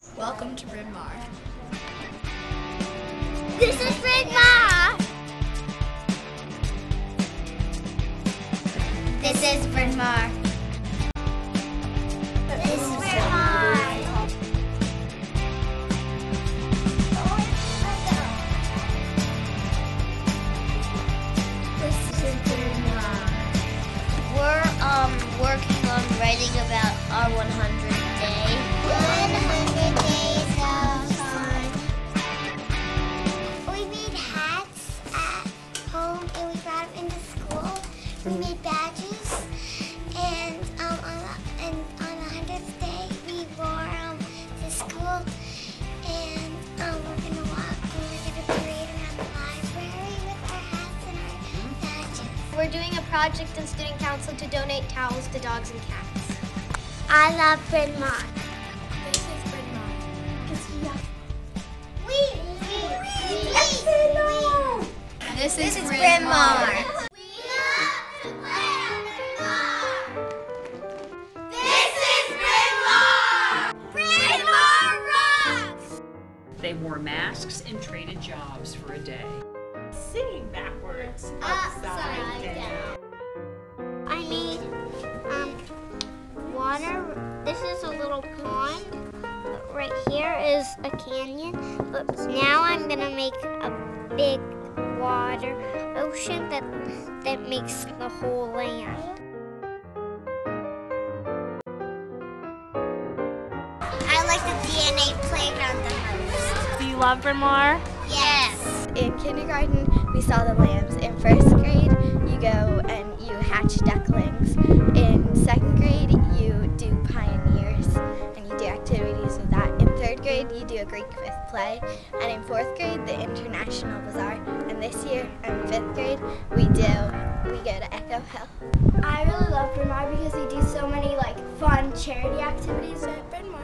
Welcome to Bryn Mawr. This is Bryn Mawr! This is Bryn Mawr. This is Bryn Mawr. This is Bryn Mawr. We're um, working on writing about our 100. We made badges and um, on the, and on the hundredth day we wore them to school and um, we're gonna walk and we're gonna parade around the library with our hats and our badges. We're doing a project in student council to donate towels to dogs and cats. I love Bryn Mawr. This is Bryn Mawr. We, we, we, we, This is, This is Bryn Bryn Mawr. Wore masks and traded jobs for a day. singing backwards, Upside down. I made um water. This is a little pond. Right here is a canyon. But now I'm gonna make a big water ocean that that makes the whole land. I like the DNA playground the most. Do you love Bryn Mawr? Yes. In kindergarten, we saw the lambs. In first grade, you go and you hatch ducklings. In second grade, you do pioneers and you do activities with that. In third grade, you do a Greek myth play. And in fourth grade, the International Bazaar. And this year, in fifth grade, we do, we go to Echo Hill. I really love Bryn Mawr because we do so many like fun charity activities. At Bryn Mawr,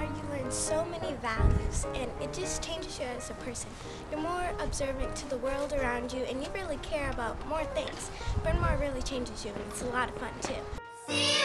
and it just changes you as a person. You're more observant to the world around you, and you really care about more things. Bryn Mawr really changes you, and it's a lot of fun too.